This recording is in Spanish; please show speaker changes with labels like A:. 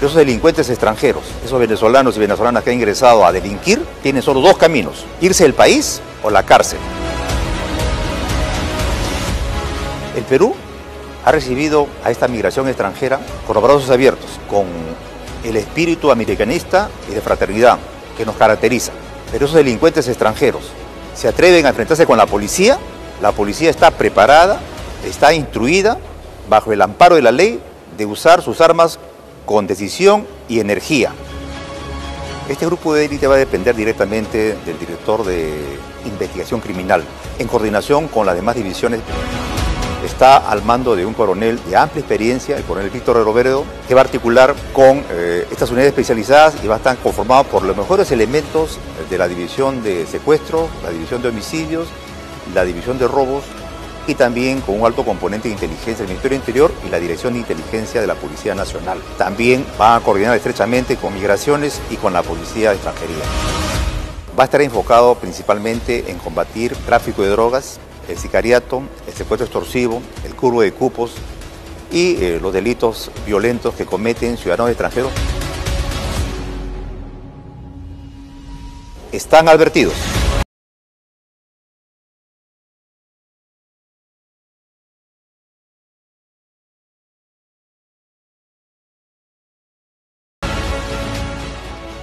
A: Esos delincuentes extranjeros, esos venezolanos y venezolanas que han ingresado a delinquir, tienen solo dos caminos, irse del país o la cárcel. El Perú ha recibido a esta migración extranjera con los brazos abiertos, con el espíritu americanista y de fraternidad que nos caracteriza. Pero esos delincuentes extranjeros se atreven a enfrentarse con la policía, la policía está preparada, está instruida, bajo el amparo de la ley, de usar sus armas con decisión y energía. Este grupo de élite va a depender directamente del director de investigación criminal, en coordinación con las demás divisiones está al mando de un coronel de amplia experiencia, el coronel Víctor Roberto, que va a articular con eh, estas unidades especializadas y va a estar conformado por los mejores elementos de la división de secuestro, la división de homicidios, la división de robos y también con un alto componente de inteligencia del Ministerio Interior y la Dirección de Inteligencia de la Policía Nacional. También va a coordinar estrechamente con migraciones y con la Policía de Extranjería. Va a estar enfocado principalmente en combatir tráfico de drogas, el sicariato, el secuestro extorsivo, el curvo de cupos y eh, los delitos violentos que cometen ciudadanos extranjeros. Están advertidos.